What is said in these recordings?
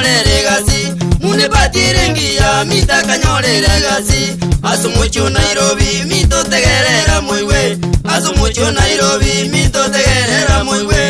kanyolere gasi mune patire ngiya mita kanyolere gasi aso mucho nairobi mito tegerera muy we aso mucho nairobi mito tegerera muy we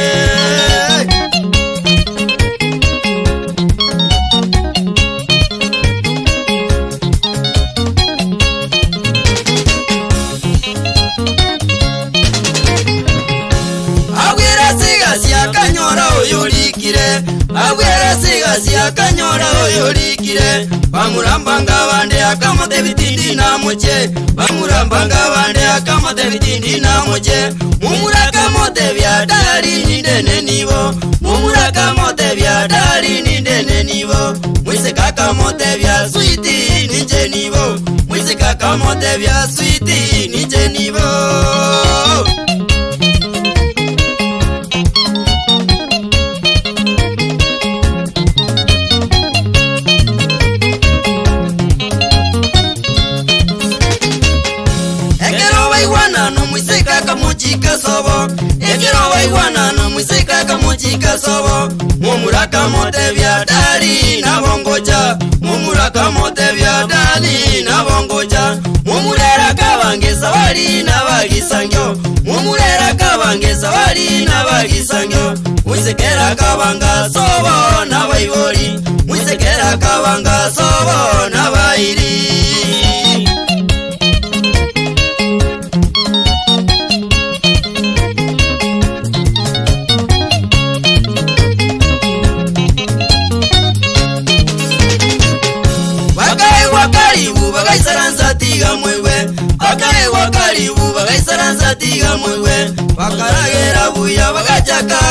akanyora oyolikire bamuramba ngabande akamote bitindi namuche bamuramba ngabande akamote bitindi namuche mumurakamote byadari nindene nibo mumurakamote byadari nindene nibo mwisekakamote bya switi ninje nibo mwisekakamote bya switi muchikasovo ekirova iwanano mwisikaka muchikasovo mumuraka motevya dali na vongoja mumuraka motevya dali na vongoja mumuleraka vange zawali na valisangyo mumuleraka vange zawali na valisangyo mwisekeraka vanga sovo na vaivoli mwisekeraka vanga sovo na vaili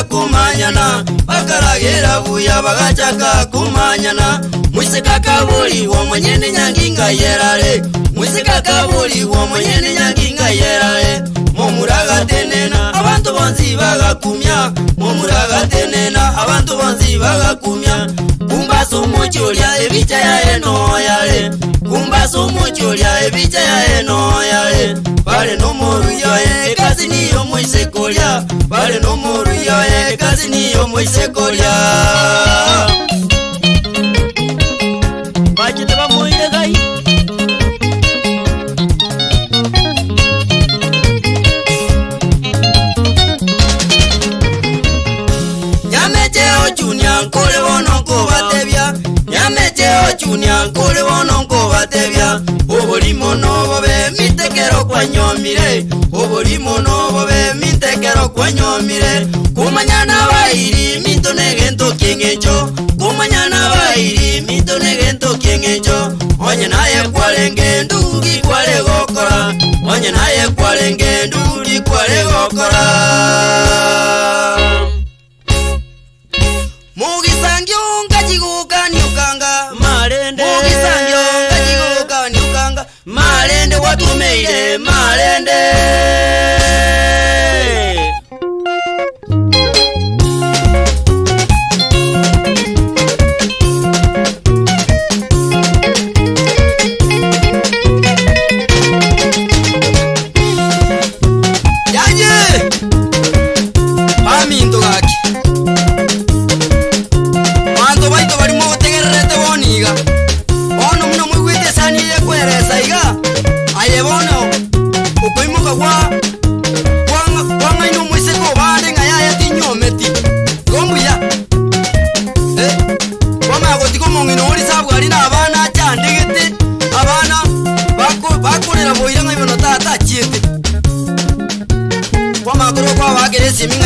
kumanyana bakaragera buya bagachaka kumanyana mwiseka kabuli wo mwenyene nyanginga yerale mwiseka kabuli wo mwenyene nyanginga yerale momuragatenena abantu bonzi bagakumya momuragatenena abantu bonzi bagakumya kumbasumuculya ebicaya enoyale kumbasumuculya ebicaya enoyale bale nomoruyoye ekasi niyo mwisekolya bale nomoruyoye ekasi niyo mwisekolya chunia kuliwo nonko mire obulimo nobobe mitekero kwanyomire obulimo nobobe mitekero kwanyomire kumanyana bairi mito negento king'echo kumanyana bairi mito negento king'echo onye naye kwalenge ndugi kwale gokora onye naye kwalenge ndugi kwale gokora malende watumeire malende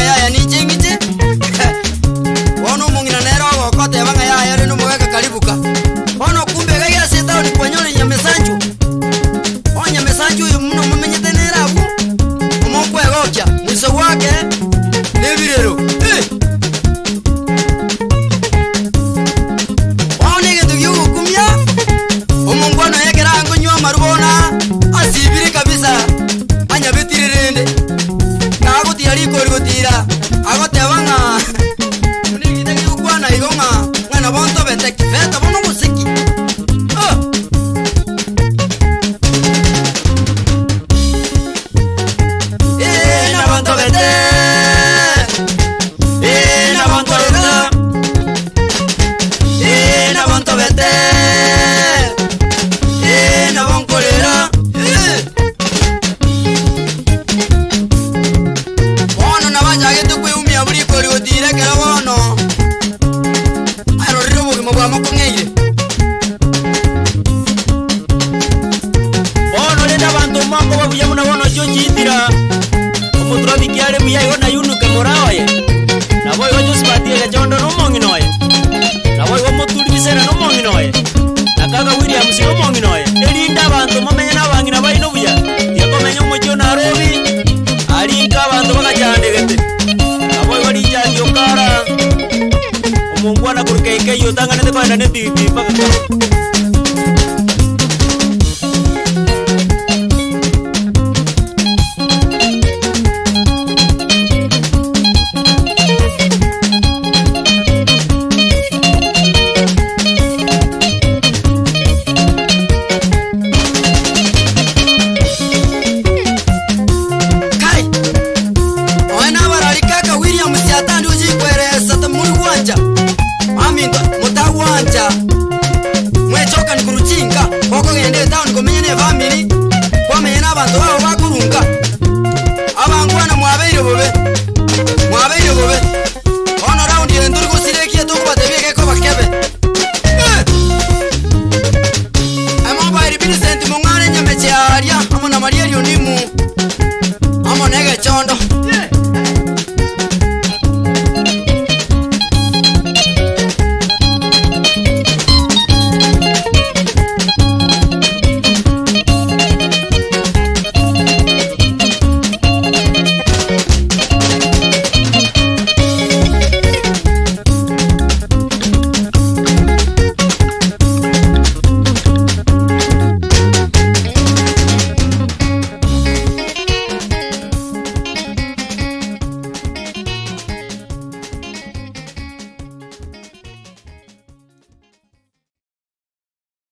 yaya nichengite ajo nyithira opodhura bigiare miyaigo nayunuke moraoye naboigo josbatie gachondo nomong'inoye naboigo mothuri bisera nomong'inoye nakaka williamsi omong'inoye erinde abanto momenye nabang'ina baino buya yakomenye omochio narobi arinka abanto bagachande gete naboigo rijagi okara omongwana korokeikeyotang'anete koenda netigiti bagakoro